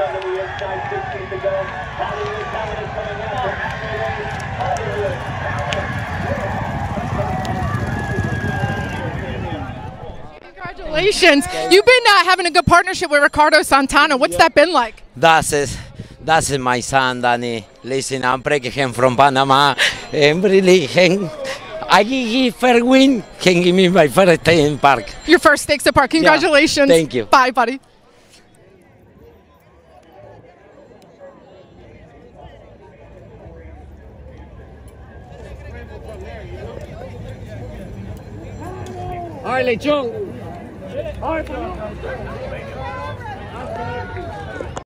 done to the inside, 16 to go. Hollywood Talent is coming out for Hollywood. Congratulations. You've been uh, having a good partnership with Ricardo Santana. What's that been like? That's it. That's my son, Danny. Listen, I'm breaking him from Panama. And really, and I give fair win. Can give me my first day in Parx. Your first stakes at Parx. Congratulations. thank you. Bye, buddy. Harley Chung. Harley.